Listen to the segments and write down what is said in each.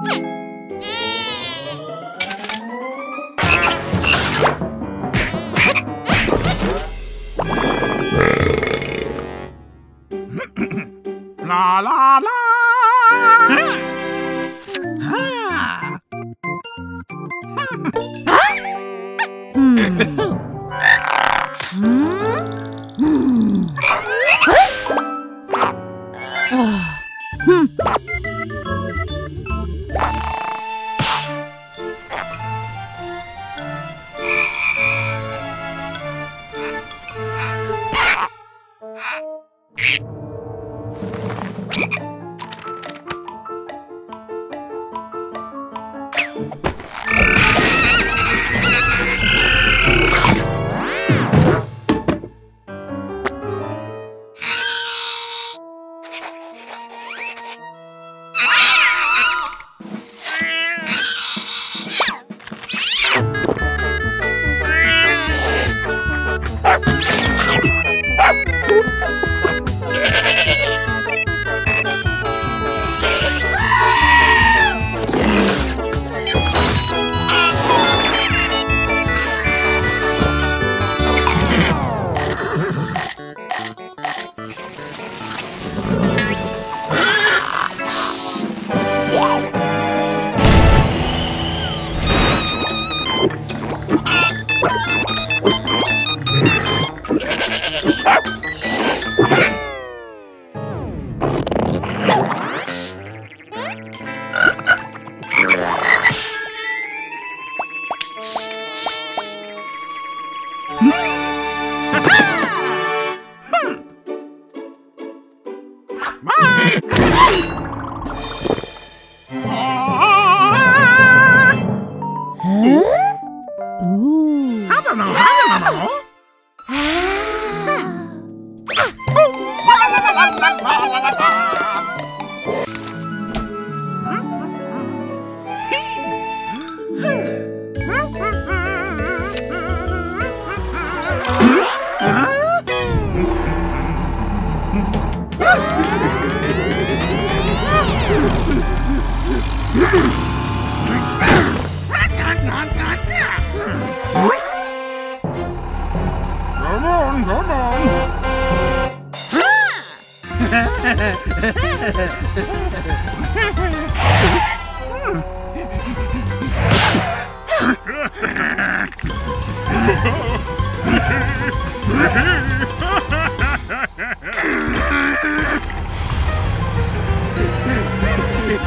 啦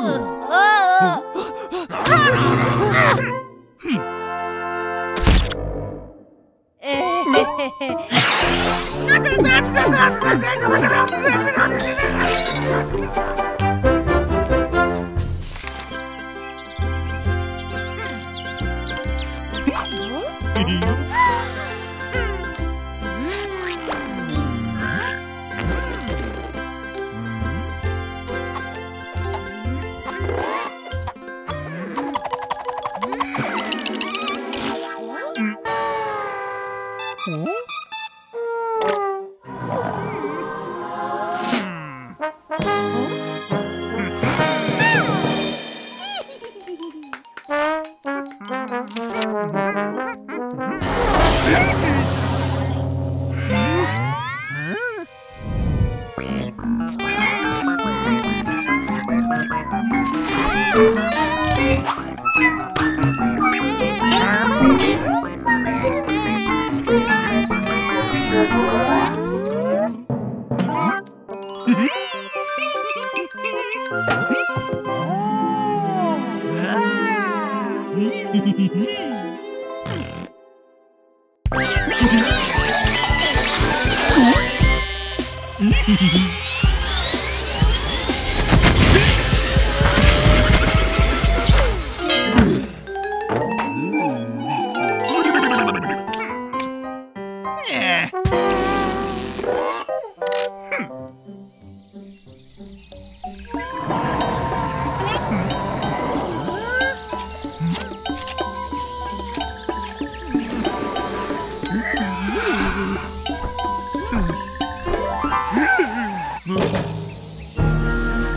Oh, my God. Hehehehe hmm?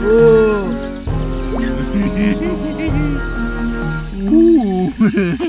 오. 오.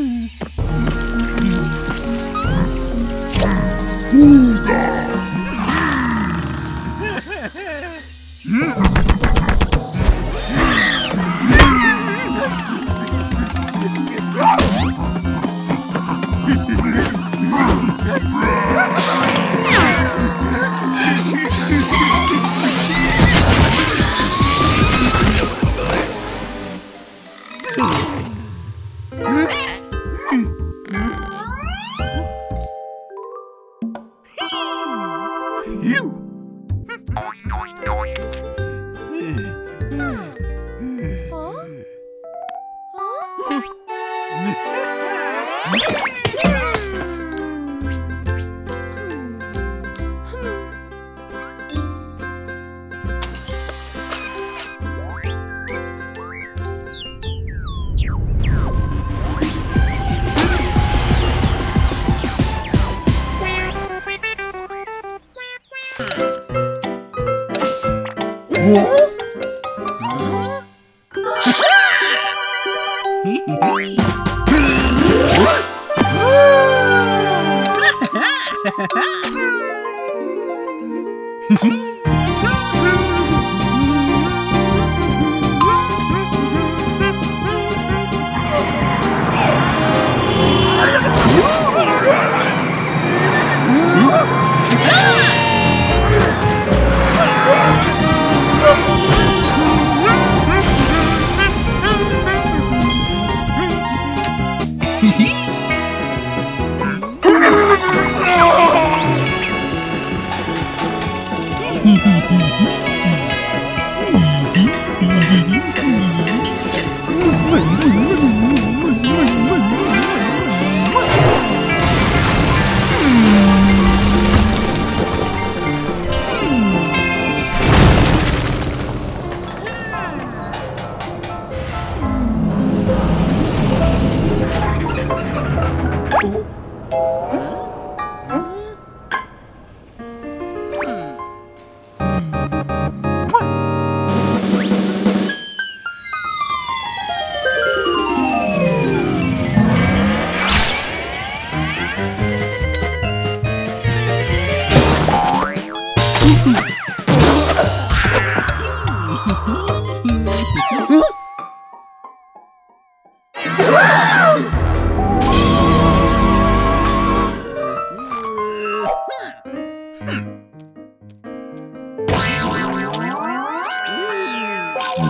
嗯嗯嗯嗯。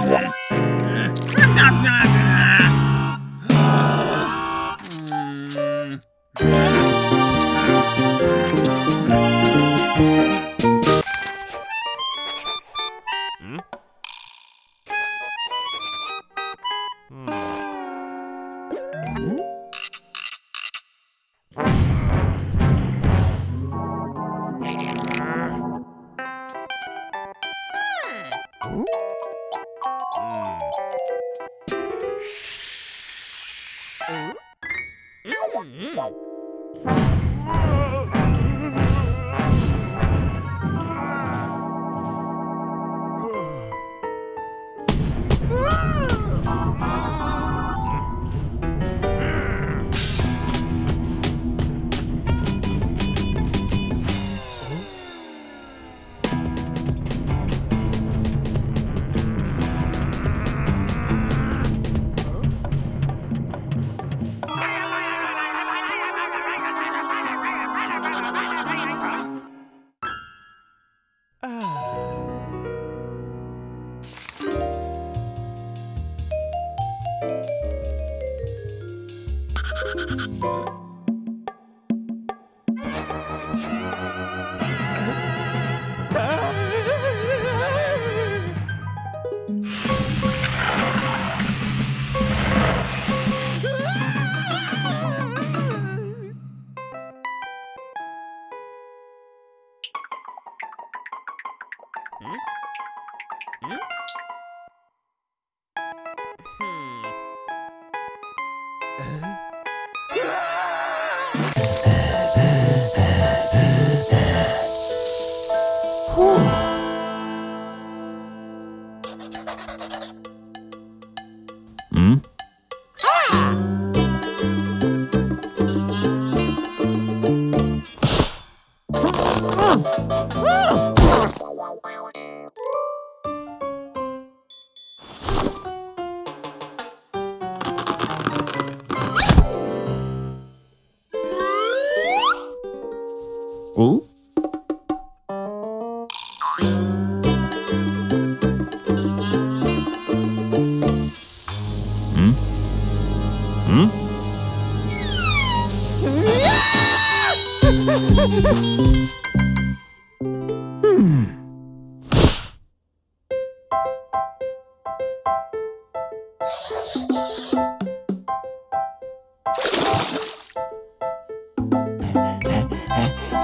Hmm.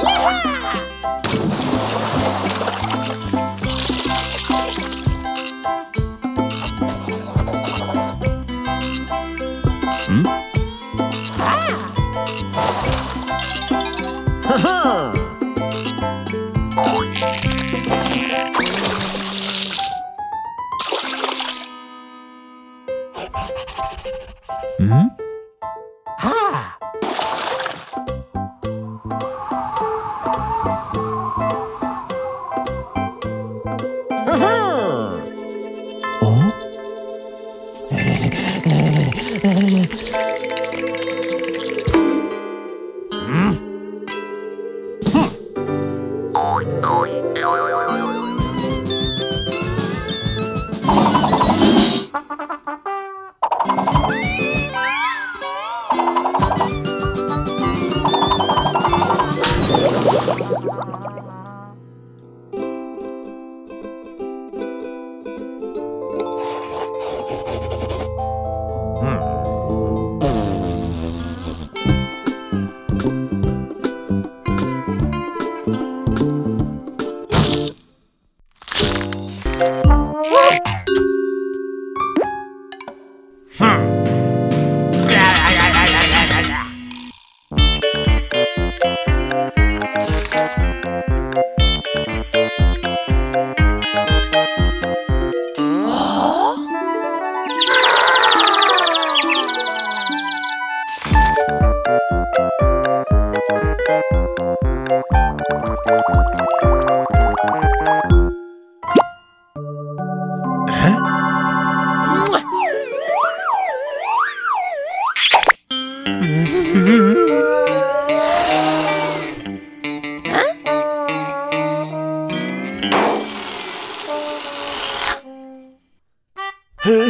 Yeah.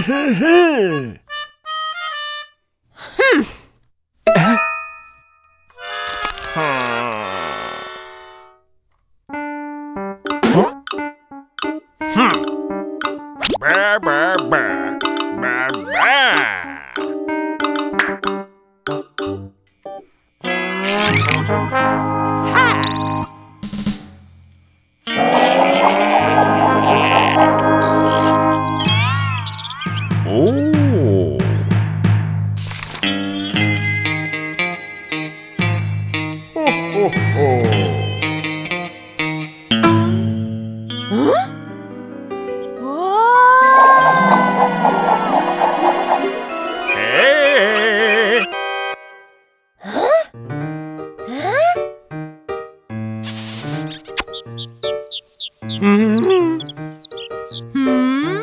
Hmm. Hmm?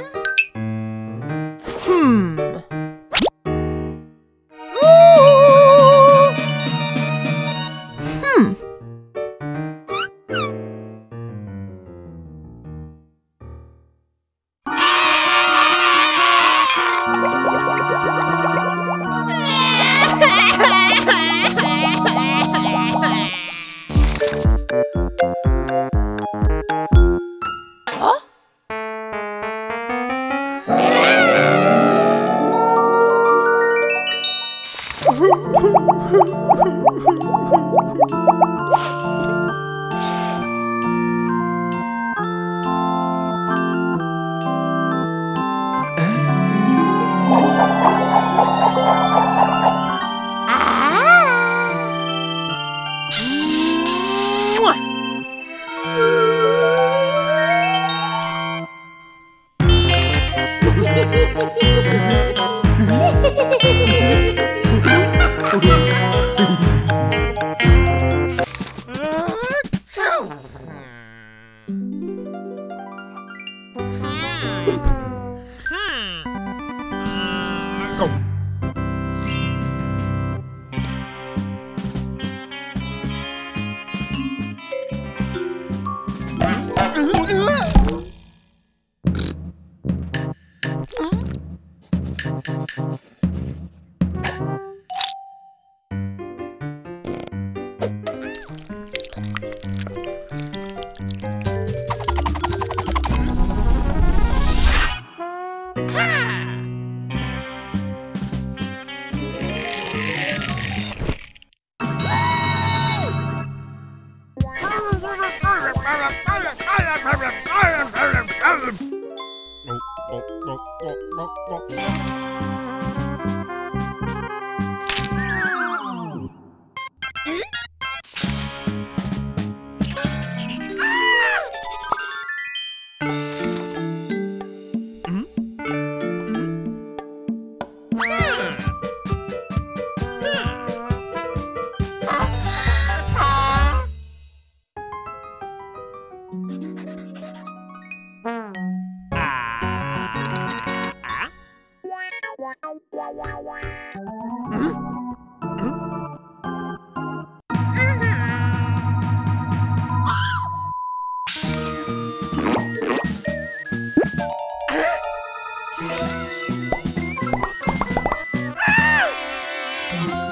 Rock, Rock, Rock. Bye.